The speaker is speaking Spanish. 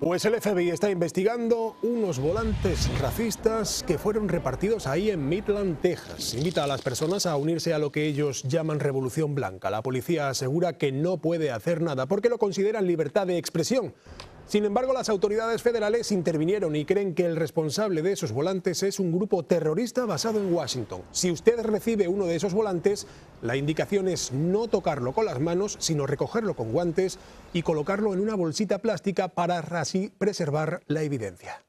Pues el FBI está investigando unos volantes racistas que fueron repartidos ahí en Midland, Texas. Invita a las personas a unirse a lo que ellos llaman revolución blanca. La policía asegura que no puede hacer nada porque lo consideran libertad de expresión. Sin embargo, las autoridades federales intervinieron y creen que el responsable de esos volantes es un grupo terrorista basado en Washington. Si usted recibe uno de esos volantes, la indicación es no tocarlo con las manos, sino recogerlo con guantes y colocarlo en una bolsita plástica para así preservar la evidencia.